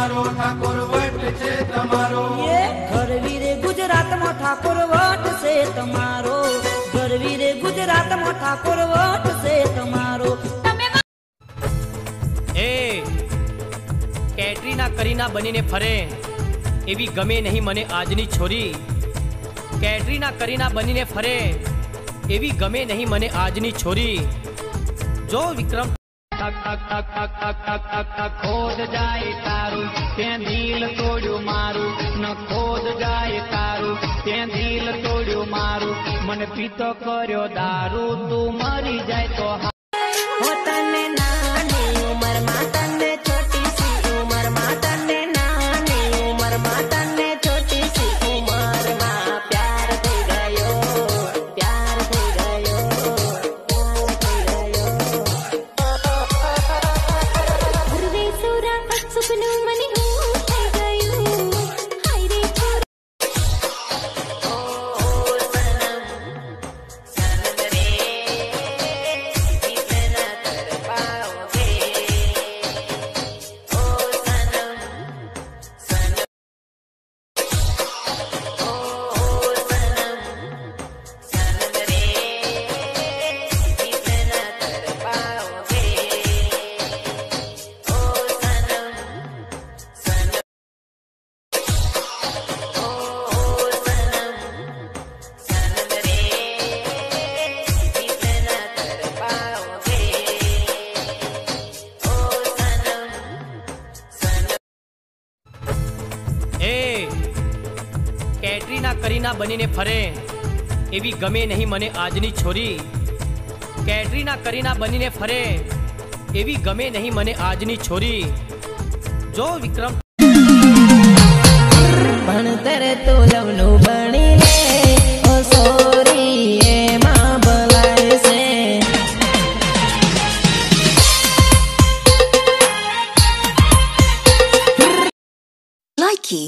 તમારો ઠાકોર વટ છે તમારો. ગરવીરે ગુજરાતમાં ઠાકોર વટ છે તમારો. ગરવીરે ગુજરાતમાં ઠાકોર વટ છે તમારો. એ કેટરીના કરીના બનીને ફરે. એવી ગમે નહીં મને આજની છોરી. કેટરીના કરીના બનીને ફરે. એવી ગમે નહીં મને આજની છોરી. જો વિક્રમ ખોદ જાય તારું તે દિલ તોડ્યું મારું. ન ખોદ જાય તારું તે દિલ તોડ્યું મારું. મને પીતો કર્યો દારૂ, તું મરી જાય તો કેટરીના કરીના બનીને ફરે એવી ગમે નહીં મને આજની છોરી કેટરીના કરીના બનીને ફરે એવી ગમે નહીં મને આજની છોરી જો વિક્રમ ભણતર તો લવનું ભણી લે ઓ સોરી એમાં ભલાય છે Likey